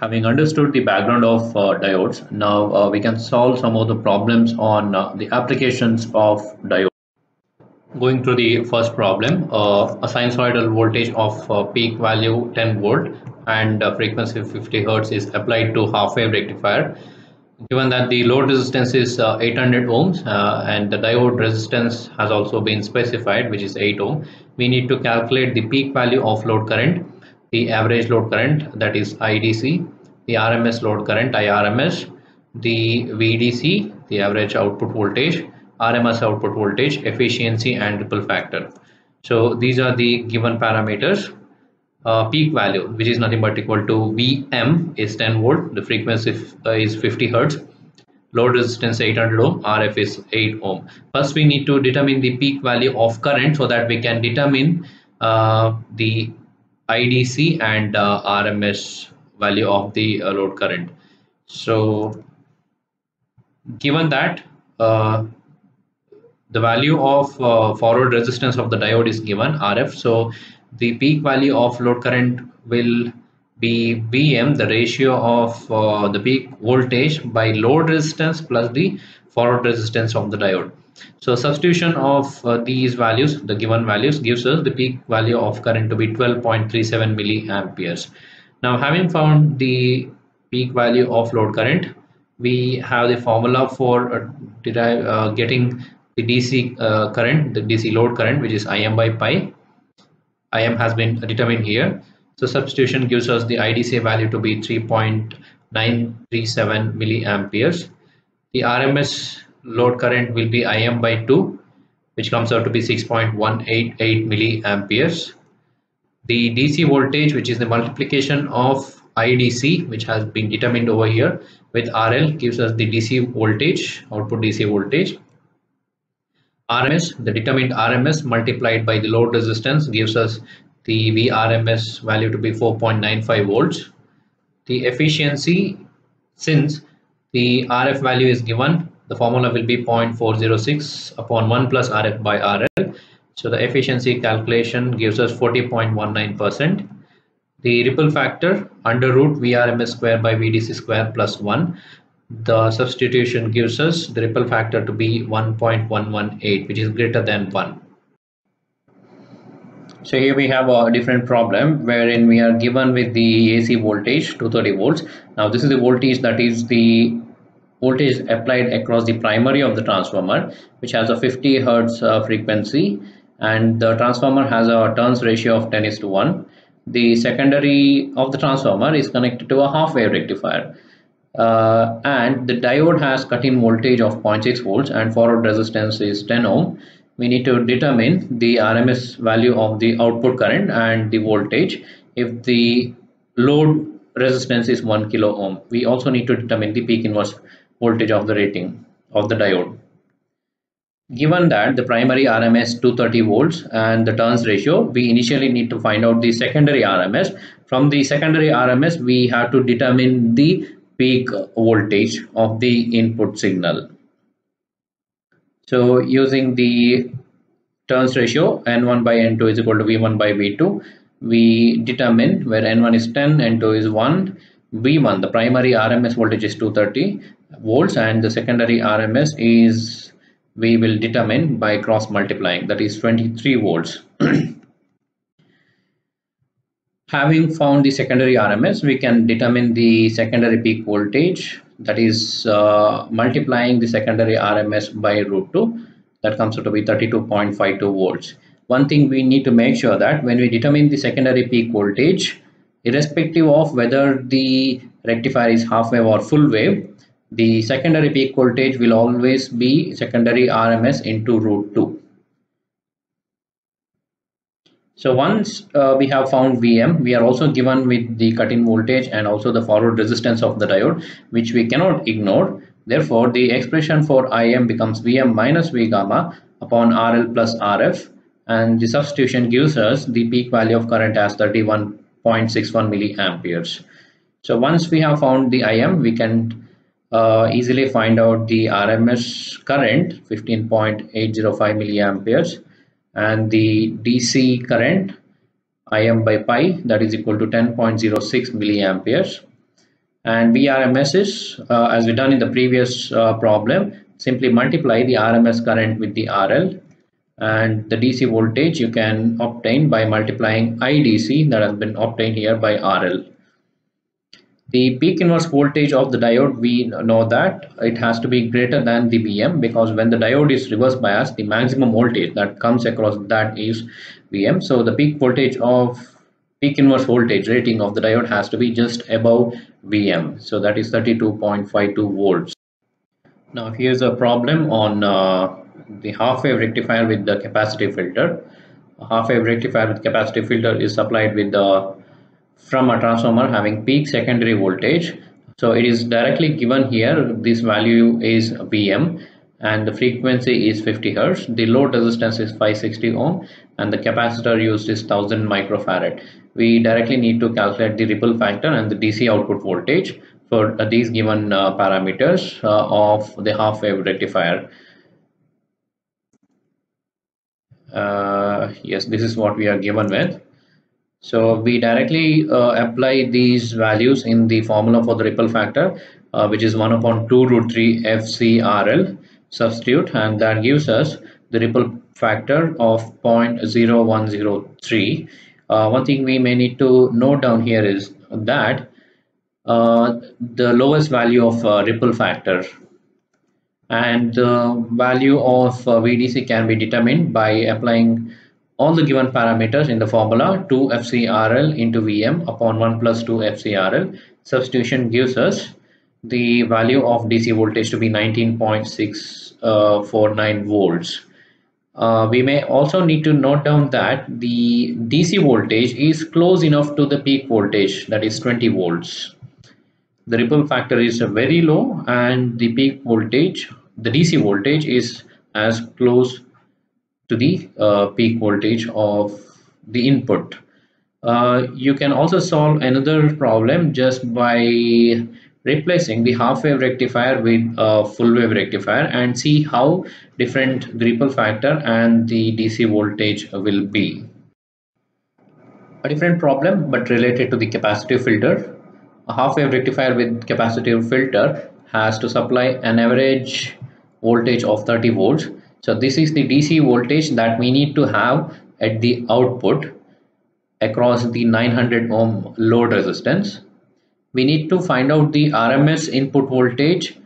Having understood the background of uh, diodes, now uh, we can solve some of the problems on uh, the applications of diode. Going to the first problem, uh, a sinusoidal voltage of uh, peak value 10 volt and frequency 50 hertz is applied to half wave rectifier. Given that the load resistance is uh, 800 ohms and the diode resistance has also been specified, which is 8 ohm, we need to calculate the peak value of load current the average load current that is IDC, the RMS load current IRMS, the VDC, the average output voltage, RMS output voltage, efficiency and ripple factor. So these are the given parameters. Uh, peak value which is nothing but equal to Vm is 10 volt, the frequency uh, is 50 hertz, load resistance 800 ohm, RF is 8 ohm. First we need to determine the peak value of current so that we can determine uh, the IDC and uh, RMS value of the uh, load current. So given that uh, the value of uh, forward resistance of the diode is given RF so the peak value of load current will be Vm the ratio of uh, the peak voltage by load resistance plus the forward resistance of the diode so substitution of uh, these values, the given values gives us the peak value of current to be 12.37 milliamperes. Now having found the peak value of load current, we have the formula for uh, derive, uh, getting the DC uh, current, the DC load current, which is Im by pi. Im has been determined here. So substitution gives us the IDC value to be 3.937 milliamperes. The RMS load current will be Im by 2 which comes out to be 6.188 milliamperes. The DC voltage which is the multiplication of IDC which has been determined over here with RL gives us the DC voltage output DC voltage. RMS the determined RMS multiplied by the load resistance gives us the VRMS value to be 4.95 volts. The efficiency since the RF value is given the formula will be 0.406 upon 1 plus RF by RL. So the efficiency calculation gives us 40.19%. The ripple factor under root VRMS square by VDC square plus 1. The substitution gives us the ripple factor to be 1.118 which is greater than 1. So here we have a different problem wherein we are given with the AC voltage 230 volts. Now this is the voltage that is the voltage applied across the primary of the transformer which has a 50 hertz uh, frequency and the transformer has a turns ratio of 10 is to 1 the secondary of the transformer is connected to a half wave rectifier uh, and the diode has cut-in voltage of 0.6 volts and forward resistance is 10 ohm. We need to determine the RMS value of the output current and the voltage. If the load resistance is 1 kilo ohm we also need to determine the peak inverse voltage of the rating of the diode. Given that the primary RMS 230 volts and the turns ratio, we initially need to find out the secondary RMS. From the secondary RMS, we have to determine the peak voltage of the input signal. So using the turns ratio N1 by N2 is equal to V1 by V2, we determine where N1 is 10, N2 is 1, V1 the primary RMS voltage is 230 volts and the secondary RMS is we will determine by cross multiplying that is 23 volts. Having found the secondary RMS we can determine the secondary peak voltage that is uh, multiplying the secondary RMS by root 2 that comes out to be 32.52 volts. One thing we need to make sure that when we determine the secondary peak voltage irrespective of whether the rectifier is half wave or full wave the secondary peak voltage will always be secondary RMS into root 2. So once uh, we have found Vm, we are also given with the cut-in voltage and also the forward resistance of the diode, which we cannot ignore. Therefore, the expression for Im becomes Vm minus V gamma upon RL plus RF and the substitution gives us the peak value of current as 31.61 milliamperes. So once we have found the Im, we can uh, easily find out the RMS current 15.805 milliamperes and the DC current Im by pi that is equal to 10.06 milliamperes and VRMS is uh, as we done in the previous uh, problem simply multiply the RMS current with the RL and the DC voltage you can obtain by multiplying IDC that has been obtained here by RL. The peak inverse voltage of the diode we know that it has to be greater than the VM because when the diode is reverse biased the maximum voltage that comes across that is VM so the peak voltage of peak inverse voltage rating of the diode has to be just above VM so that is 32.52 volts. Now here's a problem on uh, the half wave rectifier with the capacitive filter. A half wave rectifier with capacitive filter is supplied with the from a transformer having peak secondary voltage. So it is directly given here. This value is VM and the frequency is 50 hertz. The load resistance is 560 ohm and the capacitor used is 1000 microfarad. We directly need to calculate the ripple factor and the DC output voltage for uh, these given uh, parameters uh, of the half wave rectifier. uh, yes this is what we are given with so we directly uh, apply these values in the formula for the ripple factor uh, which is 1 upon 2 root 3 FCRL substitute and that gives us the ripple factor of 0.0103 uh, one thing we may need to note down here is that uh, the lowest value of uh, ripple factor and the value of uh, VDC can be determined by applying all the given parameters in the formula 2 FCRL into VM upon 1 plus 2 FCRL. Substitution gives us the value of DC voltage to be 19.649 uh, volts. Uh, we may also need to note down that the DC voltage is close enough to the peak voltage that is 20 volts the ripple factor is very low and the peak voltage the DC voltage is as close to the uh, peak voltage of the input uh, you can also solve another problem just by replacing the half wave rectifier with a full wave rectifier and see how different the ripple factor and the DC voltage will be. A different problem but related to the capacitive filter a half-wave rectifier with capacitive filter has to supply an average voltage of 30 volts. So this is the DC voltage that we need to have at the output across the 900 ohm load resistance. We need to find out the RMS input voltage,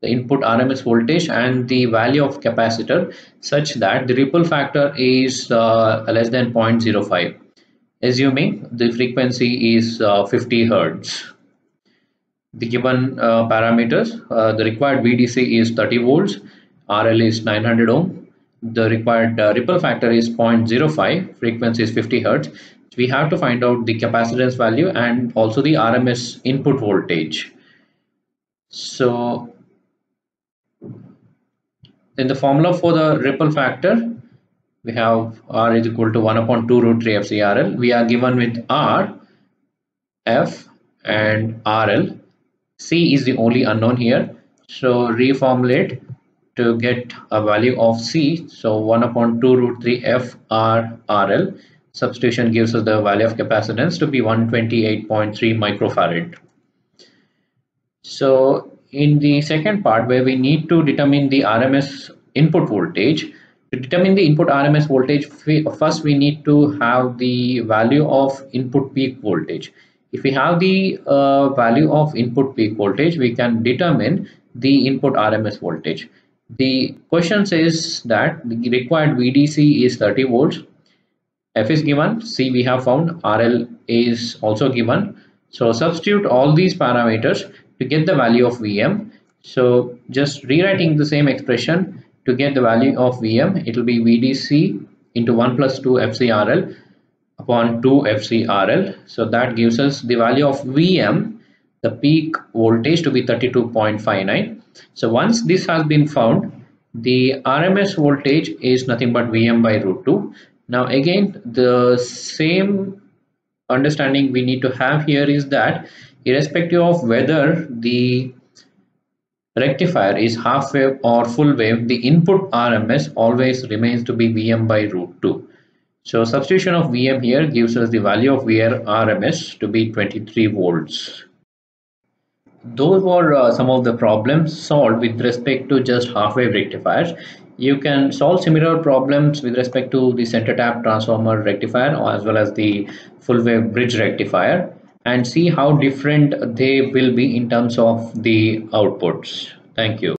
the input RMS voltage and the value of capacitor such that the ripple factor is uh, less than 0.05 assuming the frequency is uh, 50 hertz. The given uh, parameters uh, the required VDC is 30 volts RL is 900 ohm. The required uh, ripple factor is 0.05 frequency is 50 hertz. We have to find out the capacitance value and also the RMS input voltage. So in the formula for the ripple factor we have R is equal to 1 upon 2 root 3 FCRL we are given with R F and RL C is the only unknown here. So reformulate to get a value of C. So 1 upon 2 root 3 F R R L. Substitution gives us the value of capacitance to be 128.3 microfarad. So in the second part where we need to determine the RMS input voltage, to determine the input RMS voltage, first we need to have the value of input peak voltage if we have the uh, value of input peak voltage we can determine the input RMS voltage the question says that the required VDC is 30 volts. F is given. C we have found. RL is also given. So substitute all these parameters to get the value of VM so just rewriting the same expression to get the value of VM it will be VDC into 1 plus 2 FCRL upon 2 FCRL. So that gives us the value of VM, the peak voltage to be 32.59. So once this has been found, the RMS voltage is nothing but VM by root 2. Now again, the same understanding we need to have here is that irrespective of whether the rectifier is half wave or full wave, the input RMS always remains to be VM by root 2. So substitution of Vm here gives us the value of VR RMS to be 23 volts. Those were uh, some of the problems solved with respect to just half wave rectifiers. You can solve similar problems with respect to the center tap transformer rectifier as well as the full wave bridge rectifier and see how different they will be in terms of the outputs. Thank you